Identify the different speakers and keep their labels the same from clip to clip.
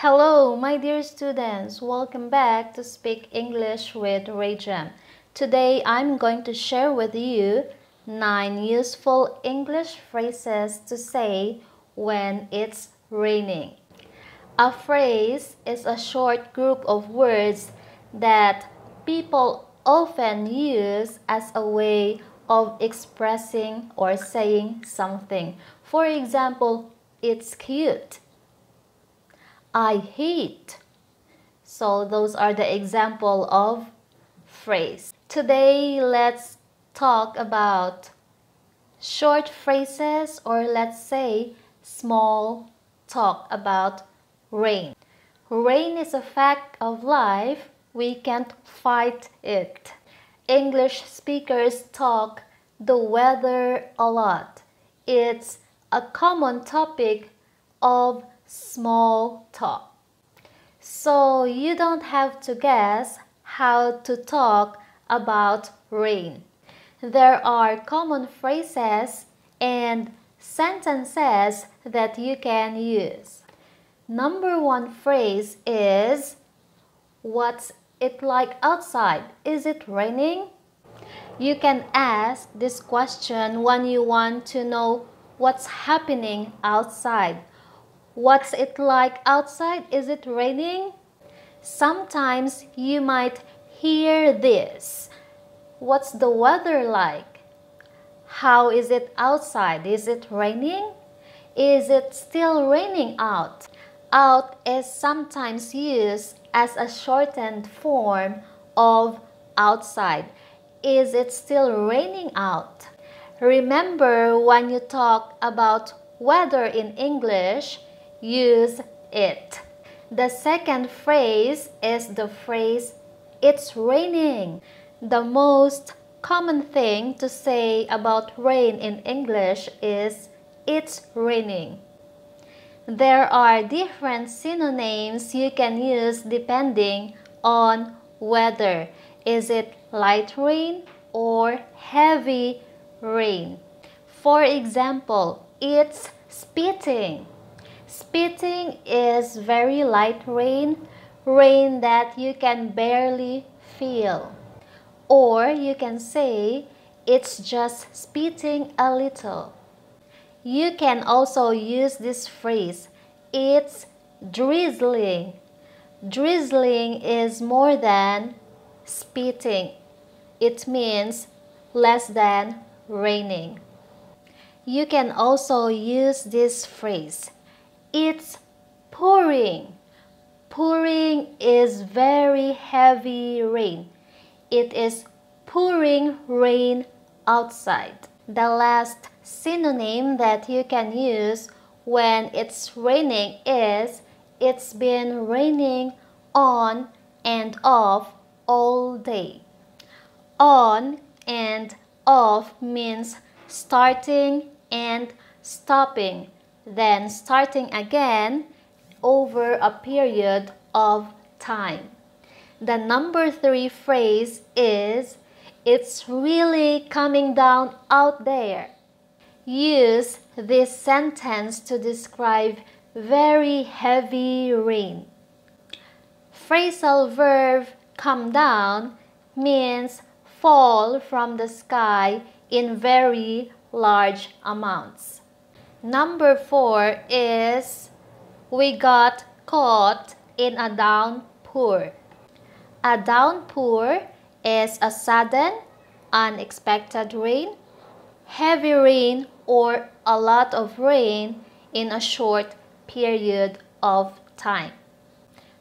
Speaker 1: Hello, my dear students. Welcome back to Speak English with Reygem. Today, I'm going to share with you 9 useful English phrases to say when it's raining. A phrase is a short group of words that people often use as a way of expressing or saying something. For example, it's cute. I hate. So those are the example of phrase. Today let's talk about short phrases or let's say small talk about rain. Rain is a fact of life. We can't fight it. English speakers talk the weather a lot. It's a common topic of small talk. So you don't have to guess how to talk about rain. There are common phrases and sentences that you can use. Number one phrase is What's it like outside? Is it raining? You can ask this question when you want to know what's happening outside. What's it like outside? Is it raining? Sometimes you might hear this. What's the weather like? How is it outside? Is it raining? Is it still raining out? Out is sometimes used as a shortened form of outside. Is it still raining out? Remember when you talk about weather in English, use it. The second phrase is the phrase it's raining. The most common thing to say about rain in English is it's raining. There are different synonyms you can use depending on whether is it light rain or heavy rain. For example, it's spitting. Spitting is very light rain, rain that you can barely feel. Or you can say it's just spitting a little. You can also use this phrase, it's drizzling. Drizzling is more than spitting. It means less than raining. You can also use this phrase, it's pouring. Pouring is very heavy rain. It is pouring rain outside. The last synonym that you can use when it's raining is it's been raining on and off all day. On and off means starting and stopping, then starting again over a period of time. The number three phrase is It's really coming down out there. Use this sentence to describe very heavy rain. Phrasal verb come down means fall from the sky in very large amounts. Number four is we got caught in a downpour. A downpour is a sudden, unexpected rain, heavy rain, or a lot of rain in a short period of time.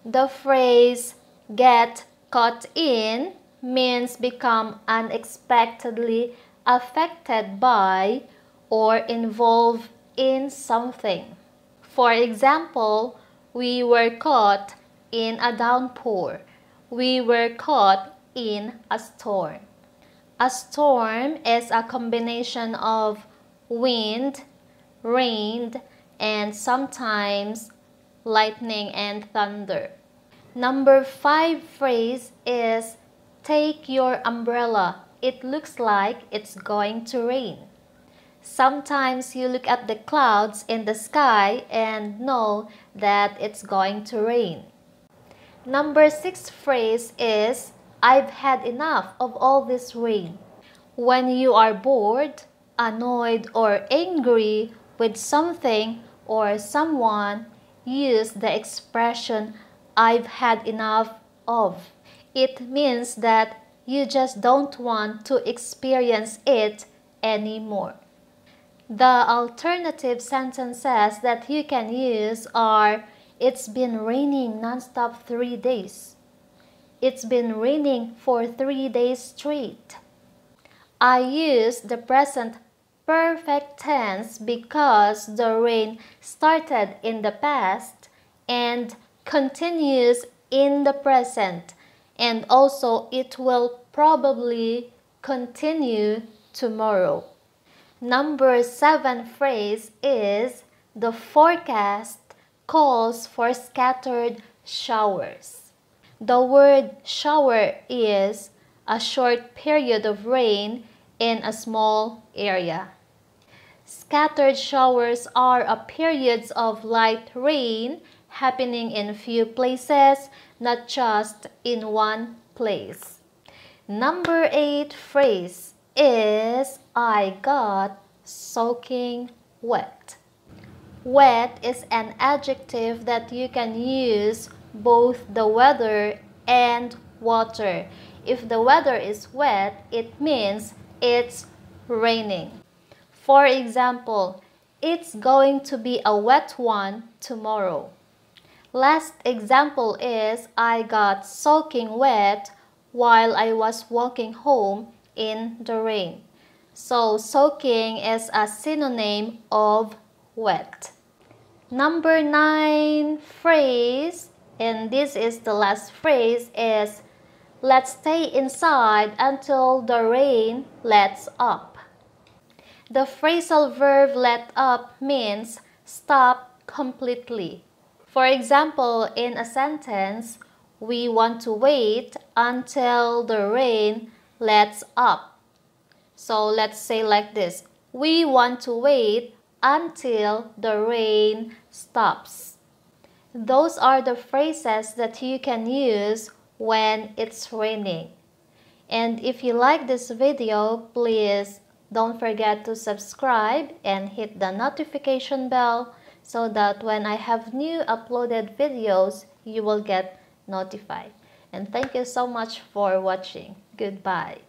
Speaker 1: The phrase get caught in means become unexpectedly affected by or involved in something. For example, we were caught in a downpour. We were caught in a storm. A storm is a combination of wind, rain, and sometimes lightning and thunder. Number five phrase is take your umbrella. It looks like it's going to rain. Sometimes you look at the clouds in the sky and know that it's going to rain. Number six phrase is I've had enough of all this rain. When you are bored, annoyed, or angry with something or someone, use the expression I've had enough of. It means that you just don't want to experience it anymore. The alternative sentences that you can use are It's been raining nonstop three days. It's been raining for three days straight. I use the present perfect tense because the rain started in the past and continues in the present and also it will probably continue tomorrow. Number seven phrase is the forecast calls for scattered showers. The word shower is a short period of rain in a small area. Scattered showers are a periods of light rain happening in few places, not just in one place. Number 8 phrase is I got soaking wet. Wet is an adjective that you can use both the weather and water. If the weather is wet, it means it's raining. For example, it's going to be a wet one tomorrow. Last example is I got soaking wet while I was walking home in the rain. So soaking is a synonym of wet. Number 9 phrase and this is the last phrase is let's stay inside until the rain lets up. The phrasal verb let up means stop completely. For example, in a sentence, we want to wait until the rain lets up. So let's say like this. We want to wait until the rain stops. Those are the phrases that you can use when it's raining. And if you like this video, please don't forget to subscribe and hit the notification bell so that when I have new uploaded videos, you will get notified. And thank you so much for watching. Goodbye.